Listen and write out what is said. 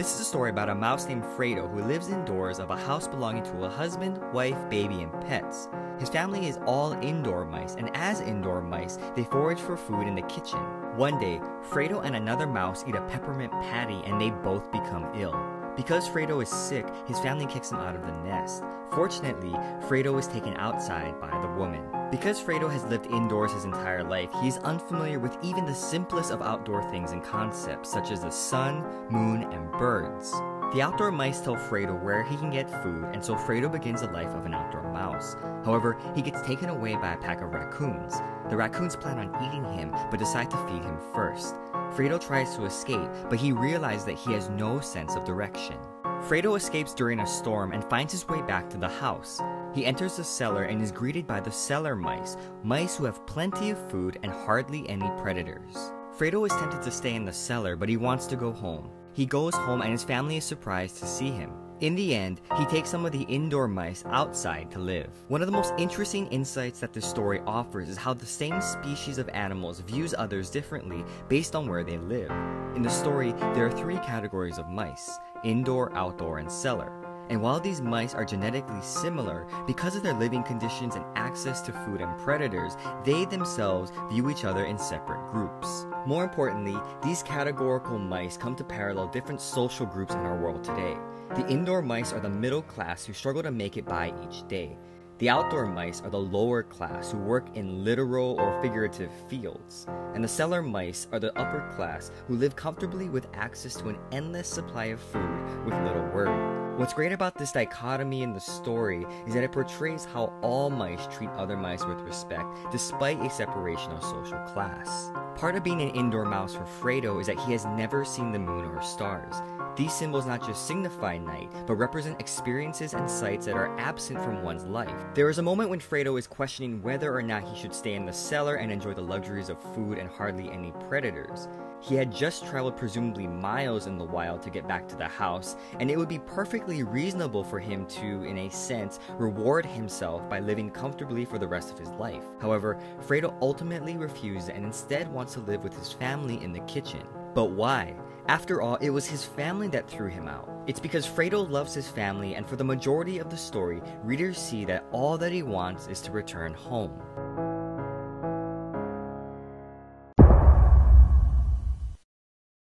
This is a story about a mouse named Fredle who lives indoors of a house belonging to a husband, wife, baby, and pets. His family is all indoor mice, and as indoor mice, they forage for food in the kitchen. One day, Fredle and another mouse eat a peppermint patty and they both become ill. Because Fredle is sick, his family kicks him out of the nest. Fortunately, Fredle is taken outside by the woman. Because Fredle has lived indoors his entire life, he is unfamiliar with even the simplest of outdoor things and concepts, such as the sun, moon, and birds. The outdoor mice tell Fredle where he can get food, and so Fredle begins the life of an outdoor mouse. However, he gets taken away by a pack of raccoons. The raccoons plan on eating him, but decide to feed him first. Fredle tries to escape, but he realizes that he has no sense of direction. Fredle escapes during a storm and finds his way back to the house. He enters the cellar and is greeted by the cellar mice, mice who have plenty of food and hardly any predators. Fredle is tempted to stay in the cellar, but he wants to go home. He goes home and his family is surprised to see him. In the end, he takes some of the indoor mice outside to live. One of the most interesting insights that this story offers is how the same species of animals views others differently based on where they live. In the story, there are three categories of mice indoor, outdoor, and cellar. And while these mice are genetically similar, because of their living conditions and access to food and predators, they themselves view each other in separate groups. More importantly, these categorical mice come to parallel different social groups in our world today. The indoor mice are the middle class who struggle to make it by each day. The outdoor mice are the lower class who work in literal or figurative fields. And the cellar mice are the upper class who live comfortably with access to an endless supply of food with little worry. What's great about this dichotomy in the story is that it portrays how all mice treat other mice with respect, despite a separation of social class. Part of being an indoor mouse for Fredle is that he has never seen the moon or stars. These symbols not just signify night, but represent experiences and sights that are absent from one's life. There is a moment when Fredle is questioning whether or not he should stay in the cellar and enjoy the luxuries of food and hardly any predators. He had just traveled presumably miles in the wild to get back to the house, and it would be perfectly reasonable for him to, in a sense, reward himself by living comfortably for the rest of his life. However, Fredle ultimately refused and instead wants to live with his family in the kitchen. But why? After all, it was his family that threw him out. It's because Fredle loves his family, and for the majority of the story, readers see that all that he wants is to return home.